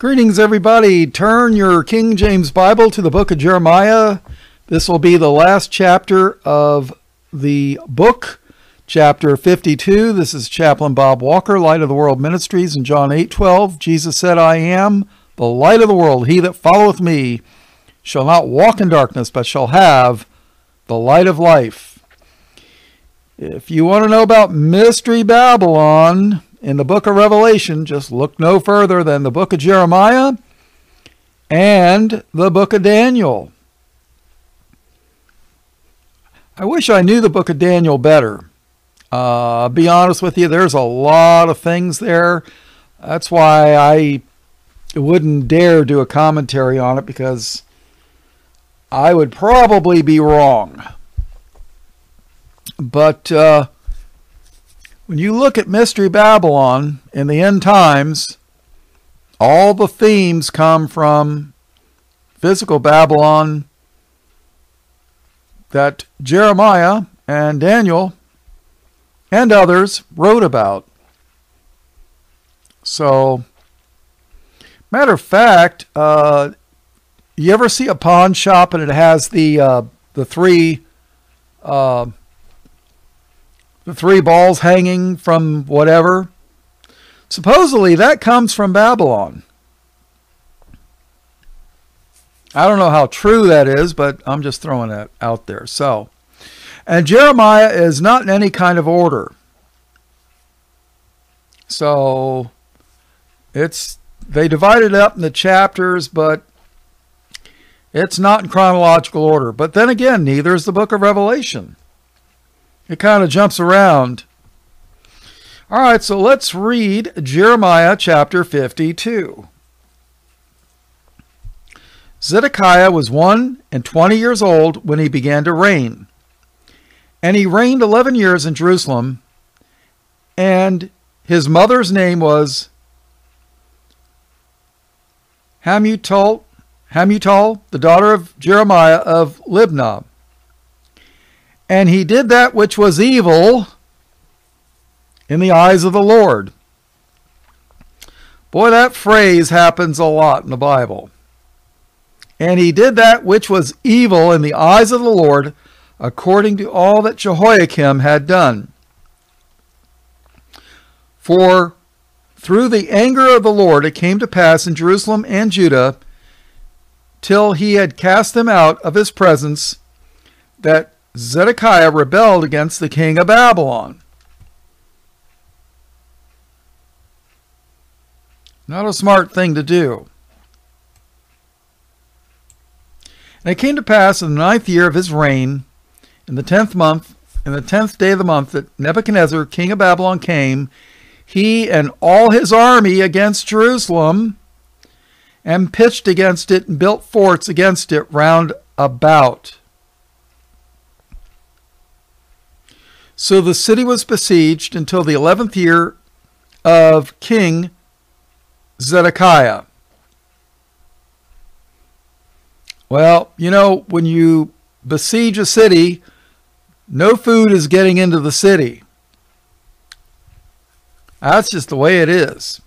Greetings, everybody. Turn your King James Bible to the book of Jeremiah. This will be the last chapter of the book, chapter 52. This is Chaplain Bob Walker, Light of the World Ministries, in John 8 12. Jesus said, I am the light of the world. He that followeth me shall not walk in darkness, but shall have the light of life. If you want to know about Mystery Babylon, in the book of Revelation, just look no further than the book of Jeremiah and the book of Daniel. I wish I knew the book of Daniel better. Uh, be honest with you, there's a lot of things there. That's why I wouldn't dare do a commentary on it because I would probably be wrong. But uh, when you look at Mystery Babylon in the end times, all the themes come from physical Babylon that Jeremiah and Daniel and others wrote about. So, matter of fact, uh, you ever see a pawn shop and it has the uh, the three uh, the three balls hanging from whatever. Supposedly that comes from Babylon. I don't know how true that is, but I'm just throwing that out there. So, and Jeremiah is not in any kind of order. So, it's they divided it up in the chapters, but it's not in chronological order. But then again, neither is the book of Revelation. It kind of jumps around. All right, so let's read Jeremiah chapter 52. Zedekiah was one and twenty years old when he began to reign. And he reigned eleven years in Jerusalem, and his mother's name was Hamutal, Hamutal, the daughter of Jeremiah of Libnah. And he did that which was evil in the eyes of the Lord. Boy, that phrase happens a lot in the Bible. And he did that which was evil in the eyes of the Lord, according to all that Jehoiakim had done. For through the anger of the Lord it came to pass in Jerusalem and Judah, till he had cast them out of his presence, that Zedekiah rebelled against the king of Babylon. Not a smart thing to do. And it came to pass in the ninth year of his reign, in the tenth month, in the tenth day of the month, that Nebuchadnezzar, king of Babylon, came, he and all his army against Jerusalem, and pitched against it and built forts against it round about. So the city was besieged until the 11th year of King Zedekiah. Well, you know, when you besiege a city, no food is getting into the city. That's just the way it is.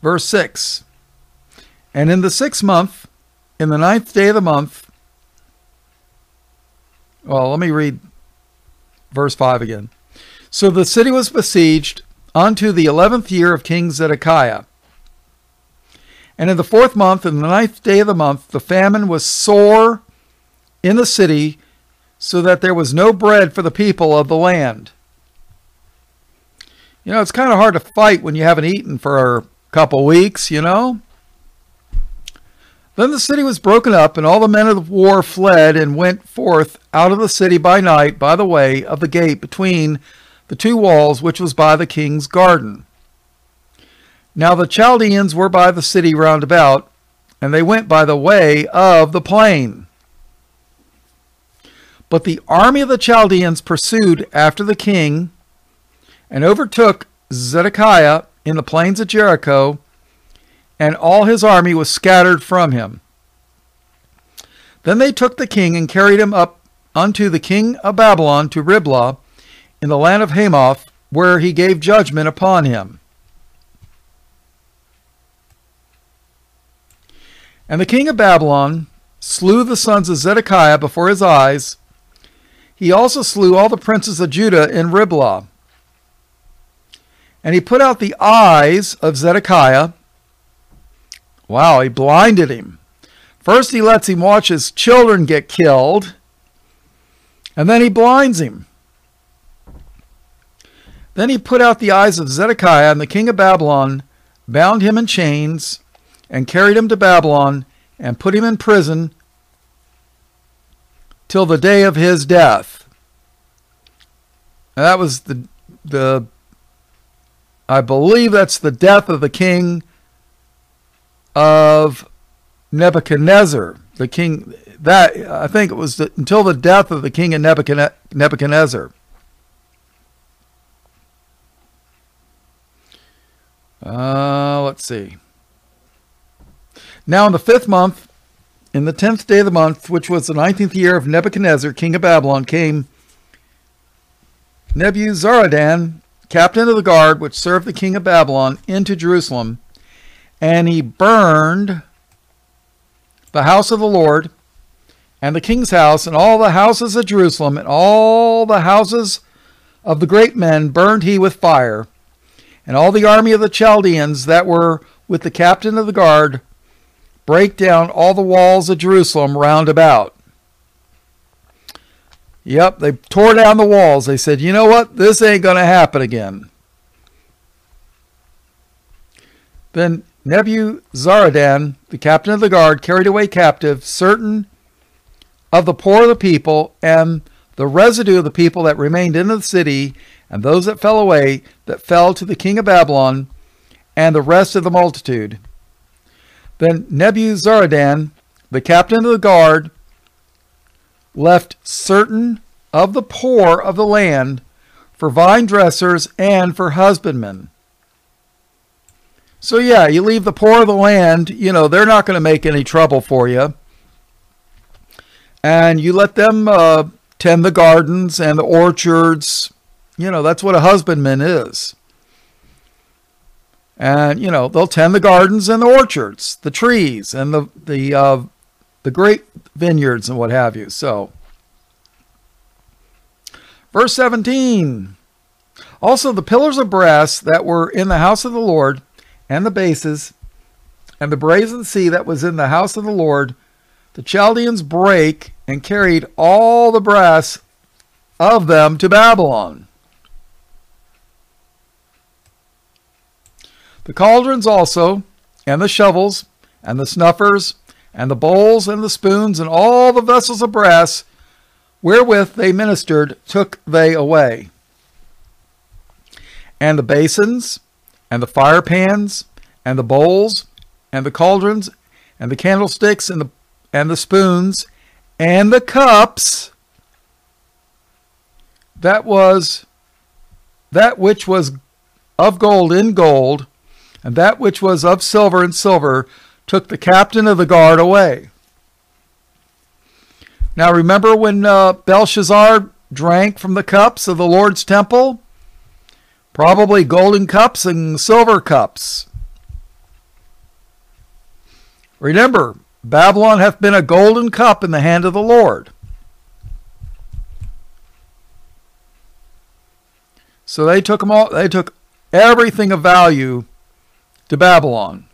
Verse 6 And in the sixth month, in the ninth day of the month. Well, let me read verse 5 again. So the city was besieged unto the eleventh year of King Zedekiah. And in the fourth month, in the ninth day of the month, the famine was sore in the city, so that there was no bread for the people of the land. You know, it's kind of hard to fight when you haven't eaten for a couple weeks, you know? Then the city was broken up, and all the men of war fled and went forth out of the city by night by the way of the gate between the two walls, which was by the king's garden. Now the Chaldeans were by the city round about, and they went by the way of the plain. But the army of the Chaldeans pursued after the king and overtook Zedekiah in the plains of Jericho and all his army was scattered from him. Then they took the king and carried him up unto the king of Babylon to Riblah in the land of Hamath, where he gave judgment upon him. And the king of Babylon slew the sons of Zedekiah before his eyes. He also slew all the princes of Judah in Riblah. And he put out the eyes of Zedekiah. Wow, he blinded him. First, he lets him watch his children get killed, and then he blinds him. Then he put out the eyes of Zedekiah, and the king of Babylon bound him in chains and carried him to Babylon and put him in prison till the day of his death. that was the the I believe that's the death of the king of Nebuchadnezzar. The king that I think it was the, until the death of the king of Nebuchadnezzar. Uh, let's see. Now in the fifth month, in the tenth day of the month, which was the nineteenth year of Nebuchadnezzar, king of Babylon, came Nebuzaradan, captain of the guard, which served the king of Babylon, into Jerusalem, and he burned the house of the Lord, and the king's house, and all the houses of Jerusalem, and all the houses of the great men burned he with fire, and all the army of the Chaldeans that were with the captain of the guard break down all the walls of Jerusalem round about. Yep, they tore down the walls. They said, you know what? This ain't going to happen again. Then Nebuzaradan, the captain of the guard, carried away captive certain of the poor of the people and the residue of the people that remained in the city, and those that fell away, that fell to the king of Babylon, and the rest of the multitude. Then Nebuzaradan, the captain of the guard, left certain of the poor of the land for vine dressers and for husbandmen. So, yeah, you leave the poor of the land, you know, they're not going to make any trouble for you. And you let them uh, tend the gardens and the orchards. You know, that's what a husbandman is. And, you know, they'll tend the gardens and the orchards, the trees and the, the, uh, the great vineyards and what have you. So, verse 17. Also, the pillars of brass that were in the house of the Lord and the bases, and the brazen sea that was in the house of the Lord, the Chaldeans brake and carried all the brass of them to Babylon. The cauldrons also, and the shovels, and the snuffers, and the bowls, and the spoons, and all the vessels of brass wherewith they ministered, took they away. And the basins, and the fire pans, and the bowls, and the cauldrons, and the candlesticks, and the and the spoons, and the cups. That was that which was of gold in gold, and that which was of silver in silver, took the captain of the guard away. Now remember when uh, Belshazzar drank from the cups of the Lord's temple? Probably golden cups and silver cups. Remember, Babylon hath been a golden cup in the hand of the Lord. So they took them all they took everything of value to Babylon.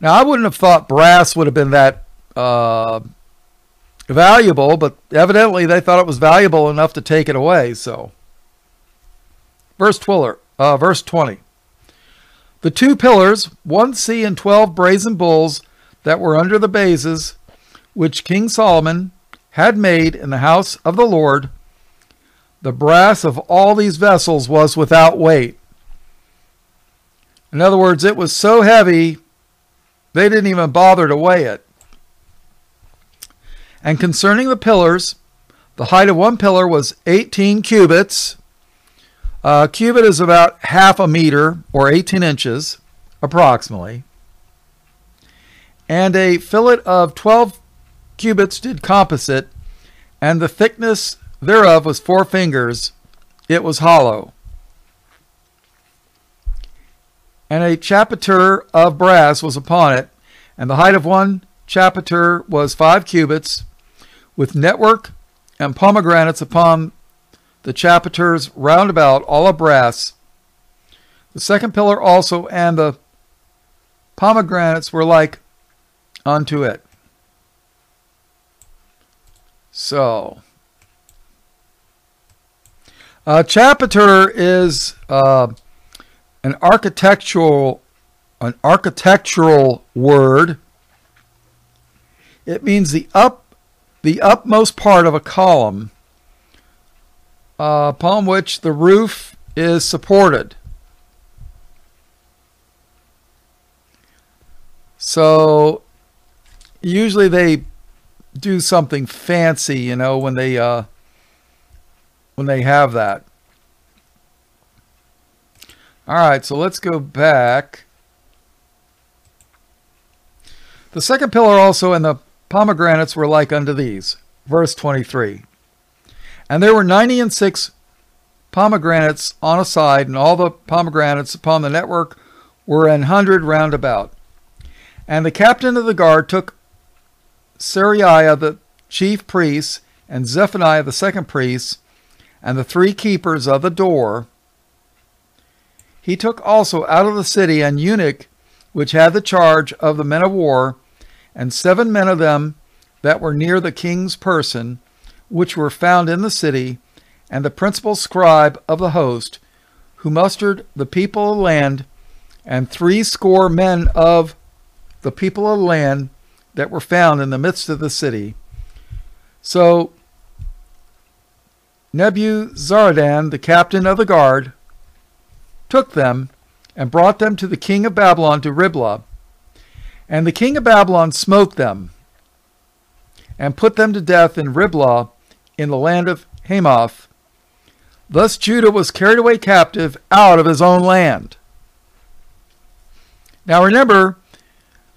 Now I wouldn't have thought brass would have been that uh, valuable, but evidently they thought it was valuable enough to take it away. So Verse 12, uh, verse 20. The two pillars, one sea and twelve brazen bulls that were under the bases, which King Solomon had made in the house of the Lord, the brass of all these vessels was without weight. In other words, it was so heavy, they didn't even bother to weigh it. And concerning the pillars, the height of one pillar was 18 cubits, Uh, a cubit is about half a meter or 18 inches approximately. And a fillet of 12 cubits did compass it, and the thickness thereof was four fingers, it was hollow. And a chapiter of brass was upon it, and the height of one chapiter was five cubits, with network and pomegranates upon the chapiters round about, all of brass. The second pillar also and the pomegranates were like unto it. So, uh, chapiter is uh, an architectural an architectural word. It means the up the upmost part of a column uh, upon which the roof is supported. So usually they do something fancy, you know, when they uh, when they have that. All right, so let's go back. The second pillar also and the pomegranates were like unto these. Verse 23. And there were ninety and six pomegranates on a side, and all the pomegranates upon the network were an hundred round about. And the captain of the guard took Seraiah the chief priest, and Zephaniah the second priest, and the three keepers of the door. He took also out of the city an eunuch which had the charge of the men of war, and seven men of them that were near the king's person, which were found in the city, and the principal scribe of the host, who mustered the people of the land, and threescore men of the people of the land that were found in the midst of the city. So Nebuzaradan, the captain of the guard, took them and brought them to the king of Babylon to Riblah. And the king of Babylon smote them and put them to death in Riblah in the land of Hamath. Thus Judah was carried away captive out of his own land. Now remember,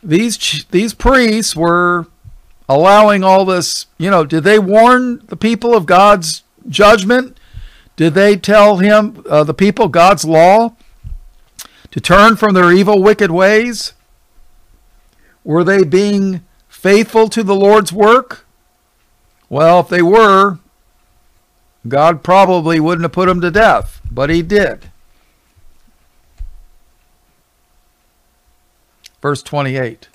these these priests were allowing all this. You know, did they warn the people of God's judgment? Did they tell him uh, the people God's law to turn from their evil, wicked ways? Were they being faithful to the Lord's work? Well, if they were, God probably wouldn't have put them to death, but he did. Verse 28.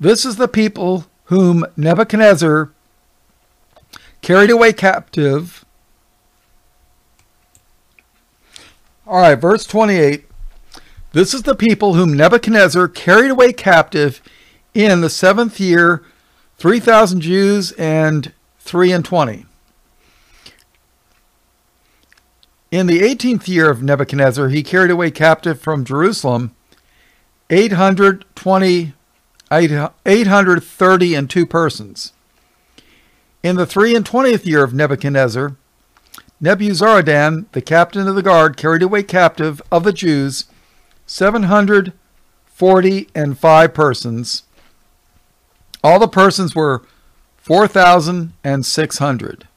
This is the people whom Nebuchadnezzar carried away captive. All right, verse 28. This is the people whom Nebuchadnezzar carried away captive in the seventh year, 3,000 Jews and 3 and 20. In the 18th year of Nebuchadnezzar, he carried away captive from Jerusalem 820, 830 and two persons. In the three and twentieth year of Nebuchadnezzar, Nebuzaradan, the captain of the guard, carried away captive of the Jews 740 and five persons. All the persons were 4,600.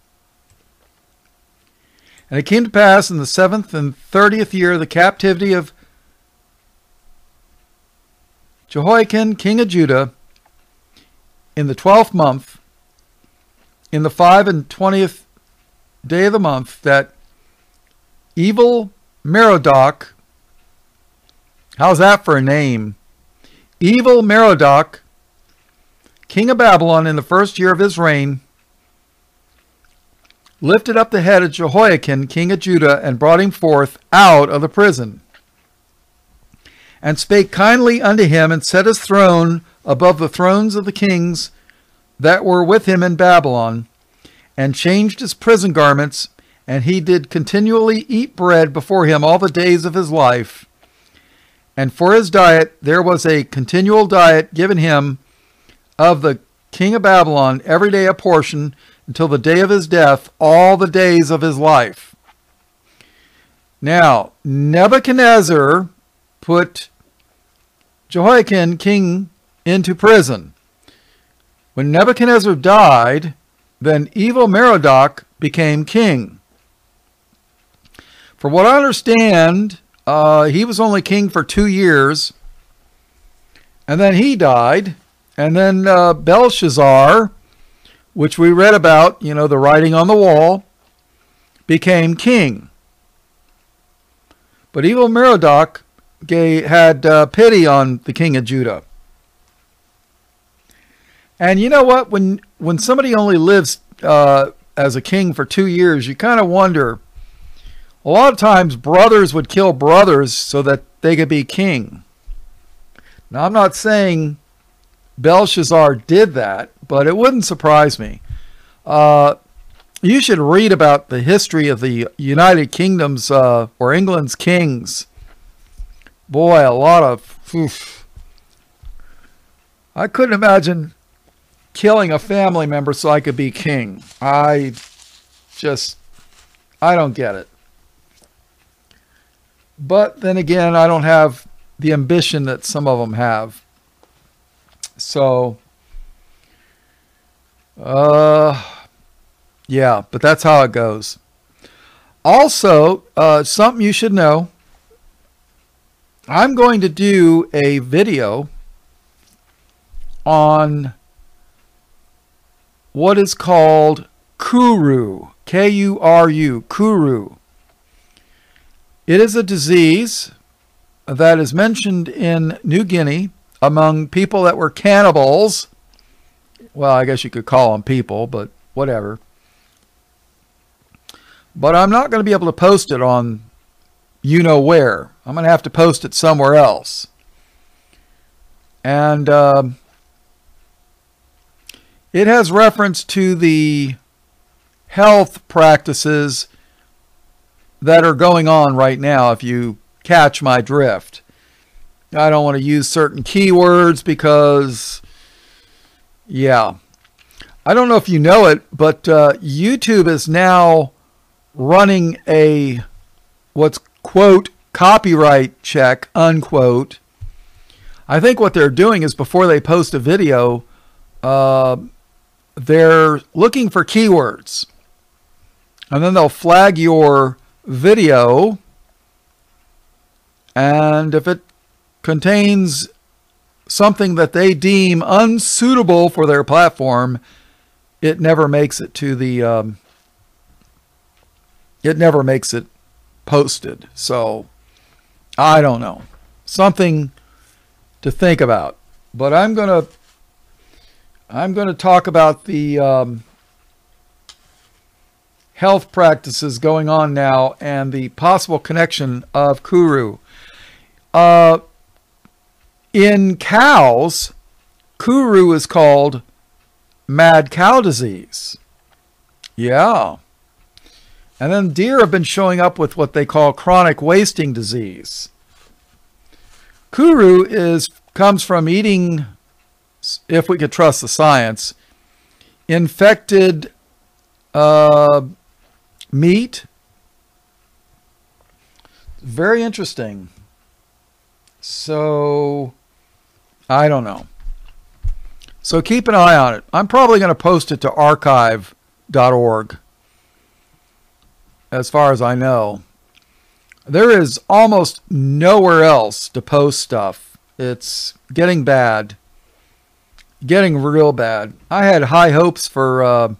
And it came to pass in the seventh and thirtieth year of the captivity of Jehoiakim, king of Judah, in the twelfth month, in the five and twentieth day of the month, that evil Merodach, how's that for a name? Evil Merodach, king of Babylon, in the first year of his reign, lifted up the head of Jehoiakim, king of Judah, and brought him forth out of the prison, and spake kindly unto him, and set his throne above the thrones of the kings that were with him in Babylon, and changed his prison garments, and he did continually eat bread before him all the days of his life. And for his diet there was a continual diet given him of the king of Babylon every day a portion until the day of his death, all the days of his life. Now, Nebuchadnezzar put Jehoiakim, king, into prison. When Nebuchadnezzar died, then evil Merodach became king. For what I understand, uh, he was only king for two years, and then he died, and then uh, Belshazzar, which we read about, you know, the writing on the wall, became king. But evil Merodach had uh, pity on the king of Judah. And you know what? When when somebody only lives uh, as a king for two years, you kind of wonder. A lot of times, brothers would kill brothers so that they could be king. Now, I'm not saying Belshazzar did that, but it wouldn't surprise me. Uh, you should read about the history of the United Kingdom's uh, or England's kings. Boy, a lot of. Oof. I couldn't imagine killing a family member so I could be king. I just, I don't get it. But then again, I don't have the ambition that some of them have. So, uh, yeah, but that's how it goes. Also, uh, something you should know. I'm going to do a video on what is called Kuru, K U R U, Kuru. It is a disease that is mentioned in New Guinea among people that were cannibals. Well, I guess you could call them people, but whatever. But I'm not going to be able to post it on you know where. I'm going to have to post it somewhere else. And um, it has reference to the health practices that are going on right now, if you catch my drift. I don't want to use certain keywords because, yeah. I don't know if you know it, but uh, YouTube is now running a what's quote copyright check unquote. I think what they're doing is before they post a video, uh, they're looking for keywords. And then they'll flag your video. And if it contains something that they deem unsuitable for their platform, it never makes it to the, um, it never makes it posted. So I don't know. Something to think about. But I'm going to I'm to talk about the um, health practices going on now and the possible connection of Kuru. Uh, in cows, Kuru is called mad cow disease. Yeah. And then deer have been showing up with what they call chronic wasting disease. Kuru is comes from eating if we could trust the science, infected uh, meat. Very interesting. So, I don't know. So keep an eye on it. I'm probably going to post it to archive.org as far as I know. There is almost nowhere else to post stuff. It's getting bad getting real bad. I had high hopes for uh, um,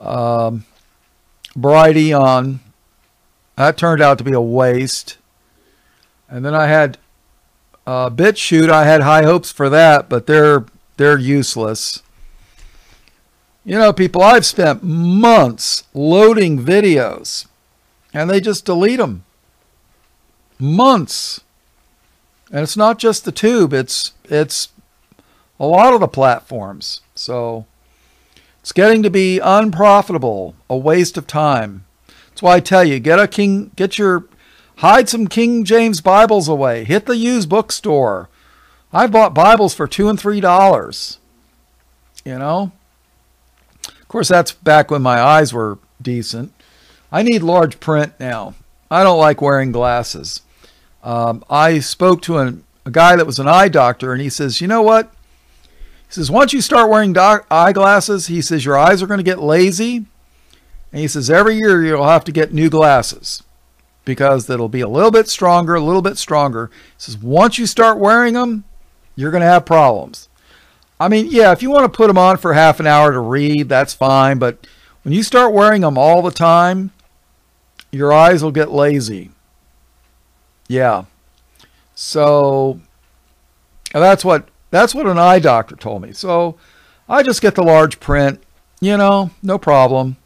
uh, Brighteon. That turned out to be a waste. And then I had uh, BitChute. I had high hopes for that, but they're they're useless. You know, people, I've spent months loading videos, and they just delete them. Months. And it's not just the tube, it's it's a lot of the platforms. So it's getting to be unprofitable, a waste of time. That's why I tell you, get a King, get your, hide some King James Bibles away. Hit the used bookstore. I bought Bibles for two and three dollars. You know? Of course, that's back when my eyes were decent. I need large print now. I don't like wearing glasses. Um, I spoke to an, a guy that was an eye doctor, and he says, You know what? He says, once you start wearing doc- eyeglasses, he says, your eyes are going to get lazy And he says every year you'll have to get new glasses because it'll be a little bit stronger, a little bit stronger. He says once you start wearing them, you're going to have problems. I mean, yeah, if you want to put them on for half an hour to read, that's fine. But when you start wearing them all the time, your eyes will get lazy. Yeah. So that's what that's what an eye doctor told me. So I just get the large print, you know, no problem.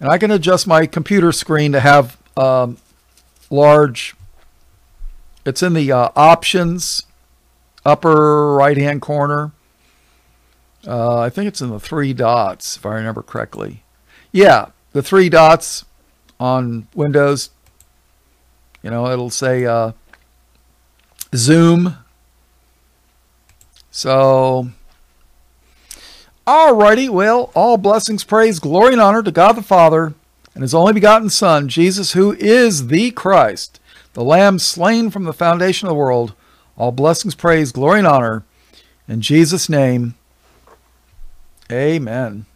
And I can adjust my computer screen to have um, large. It's in the uh, options upper right hand corner. Uh, I think it's in the three dots, if I remember correctly. Yeah, the three dots on Windows. You know, it'll say uh, Zoom. So, alrighty, well, all blessings, praise, glory, and honor to God the Father and His only begotten Son, Jesus, who is the Christ, the Lamb slain from the foundation of the world. All blessings, praise, glory, and honor. In Jesus' name, amen.